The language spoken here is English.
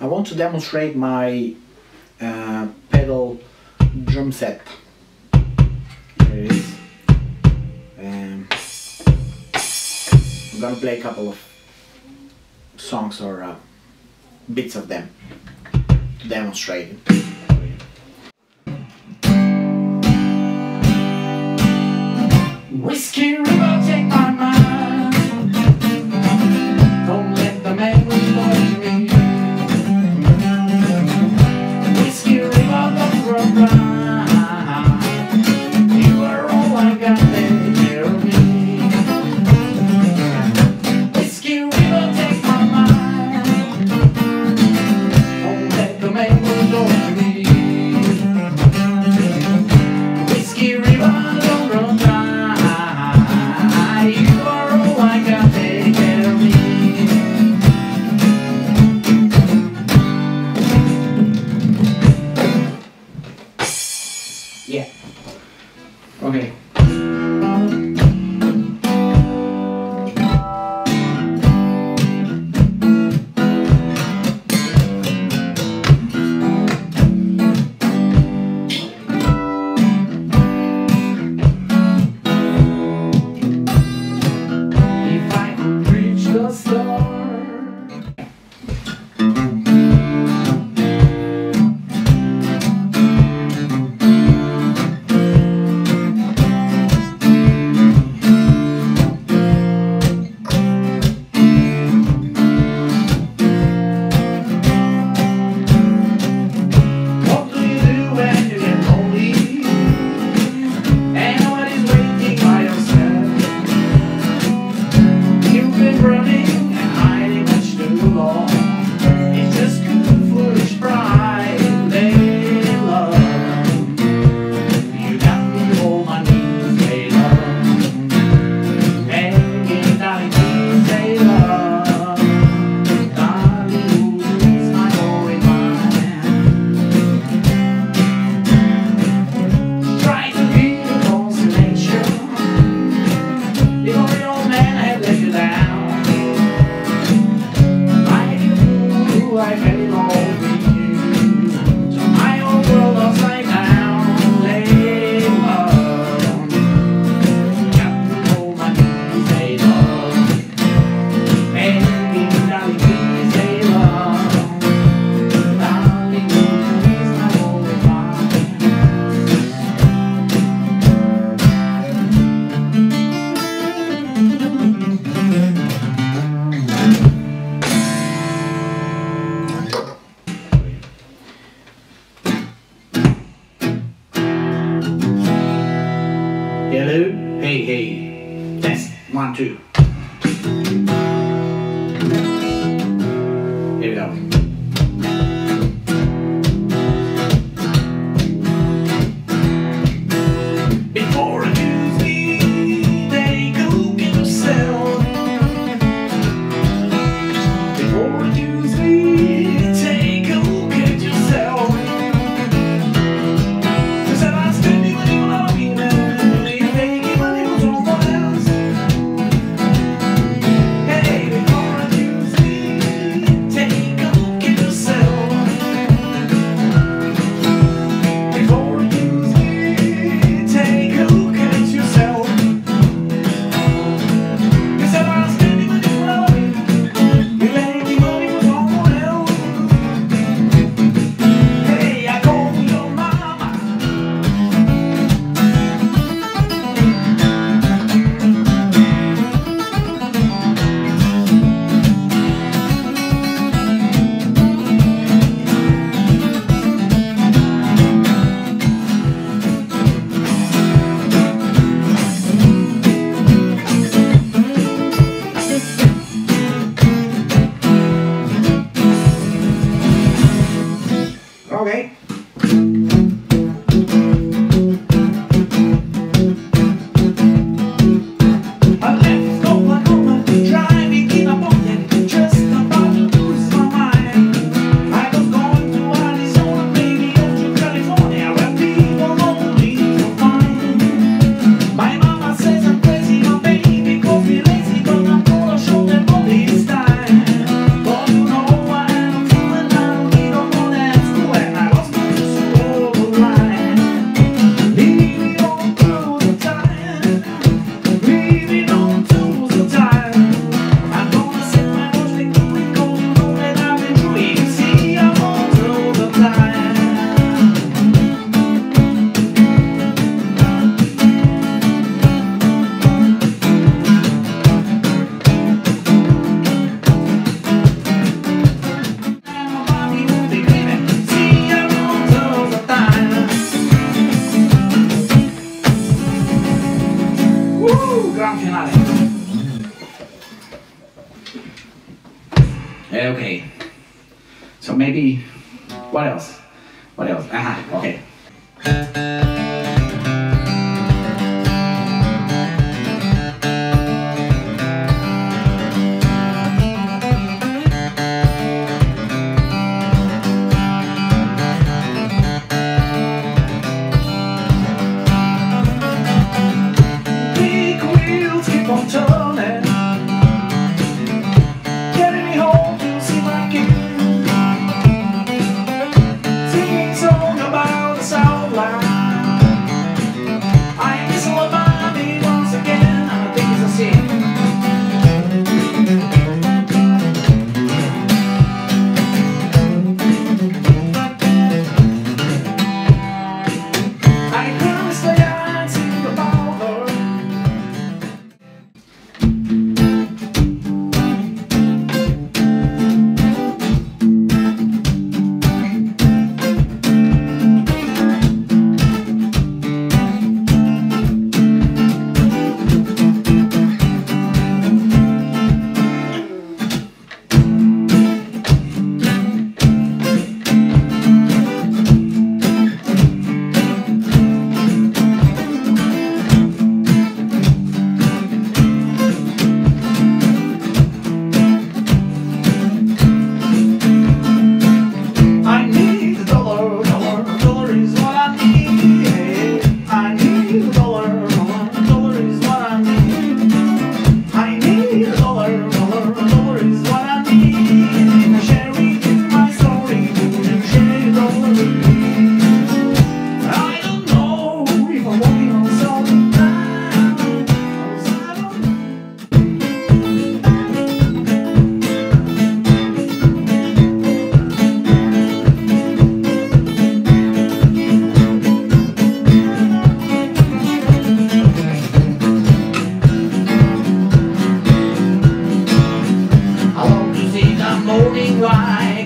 I want to demonstrate my uh, pedal drum set. Here it is. Um, I'm gonna play a couple of songs or uh, bits of them to demonstrate it. Hello. Hey, hey. Test. One, two. Eh, okay. So maybe, what else? What else? Ah, okay. Morning wine.